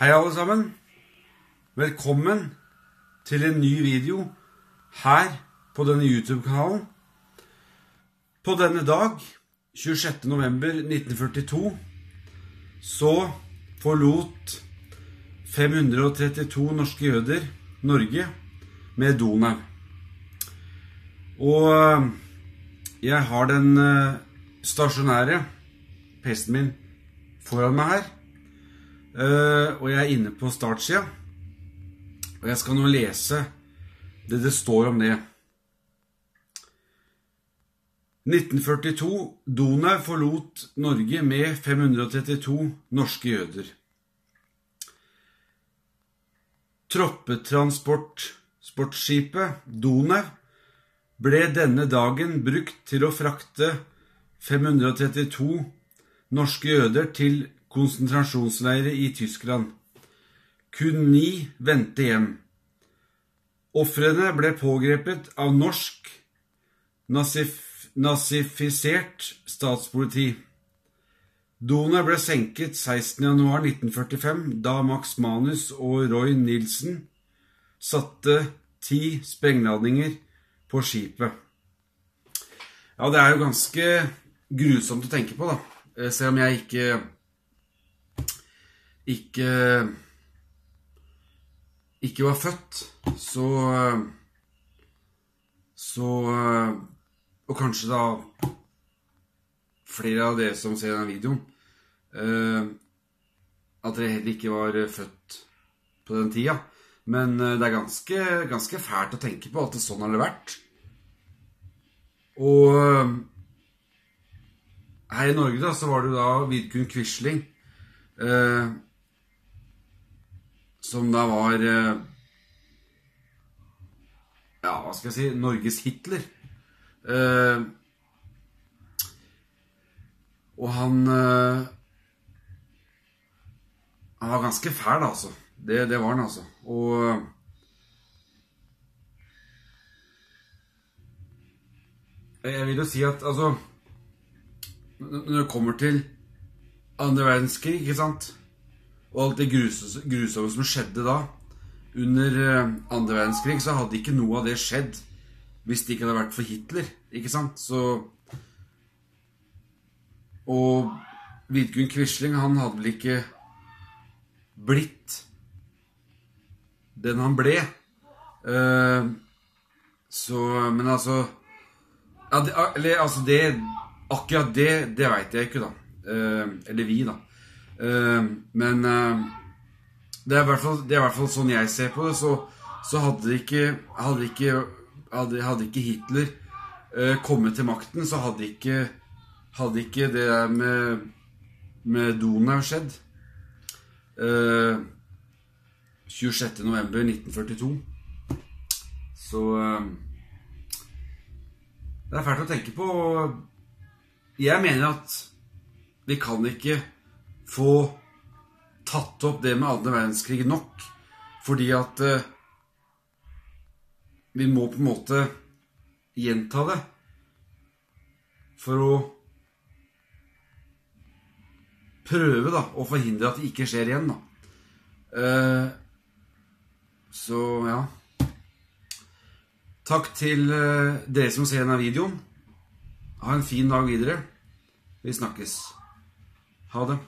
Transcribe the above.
Hei alle sammen. Velkommen til en ny video her på denne YouTube-kanalen. På denne dag, 26. november 1942, så forlot 532 norske jøder Norge med Donau. Og eh, jeg har den eh, stasjonære PC-en min foran meg her. Eh, og jeg er inne på startsida. Og jeg skal nå lese det det står om det. 1942. Donau forlot Norge med 532 norske jøder. Troppetransportskipet Donau ble denne dagen brukt til å frakte 532 norske jøder til konsentrasjonsleirer i Tyskland. Kun ni vendte hjem. Ofrene ble pågrepet av norsk nazif nazifisert statspoliti. Doene ble senket 16.1.1945 da Max Manus og Roy Nilsen satte ti sprengladninger på skipet. Ja, det er jo ganske grusomt å tenke på, da. Selv om jeg ikke ikke ikke var født, så så Og kanskje da flere av dere som ser denne videoen, at dere heller ikke var født på den tida. Men det er ganske, ganske fælt å tenke på at det sånn har det vært. Og her i Norge da, så var det jo da Vidkun Quisling eh, som da var eh, Ja, hva skal jeg si Norges Hitler. Eh, og han eh, Han var ganske fæl, altså. Det, det var han, altså. Og Jeg vil jo si at altså Når det kommer til andre verdenskrig, ikke sant og alt det grusomme som skjedde da, under andre verdenskrig, så hadde ikke noe av det skjedd hvis det ikke hadde vært for Hitler, ikke sant? Så Og Vidkun Quisling, han hadde vel ikke blitt den han ble. Så Men altså ja, det, Eller altså det Akkurat det, det veit jeg ikke, da. Eller vi, da. Men det er, fall, det er i hvert fall sånn jeg ser på det. Så, så hadde ikke Hadde ikke, hadde, hadde ikke Hitler uh, kommet til makten, så hadde ikke, det der med, med Donau skjedd. Uh, 26.11.1942. Så Det er fælt å tenke på. Jeg mener at vi kan ikke få tatt opp det med andre verdenskrig nok. Fordi at eh, vi må på en måte gjenta det for å prøve da, å forhindre at det ikke skjer igjen. da. Eh, så ja Takk til eh, dere som ser denne videoen. Ha en fin dag videre. Vi snakkes. Ha det.